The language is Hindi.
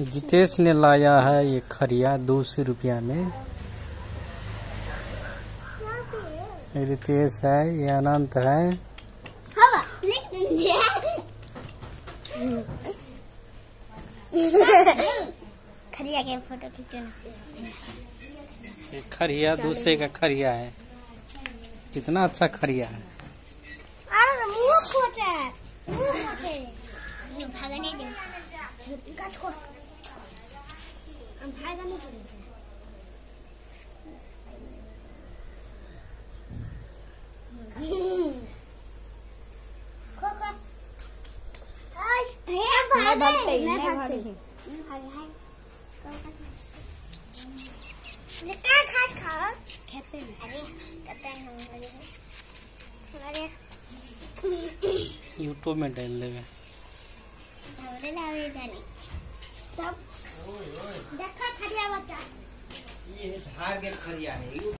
जितेश ने लाया है ये खरिया दो सौ रुपया में। रितेश है ये अनंत है। खरिया के फ़ोटो खरिया दूसरे का खरिया है। कितना अच्छा खरिया है। भागने दे छोटी का छोड़ हम भागने नहीं पड़ेगा खो खो हाय भैया भागे मैं भागते मैं भागे हाय क्या खास खावा खेते में अरे कहते हैं हम अरे यूट्यूब में डाल देगा धावले लावे झाली तब देखा खड़िया बच्चा ये धार के खरिया है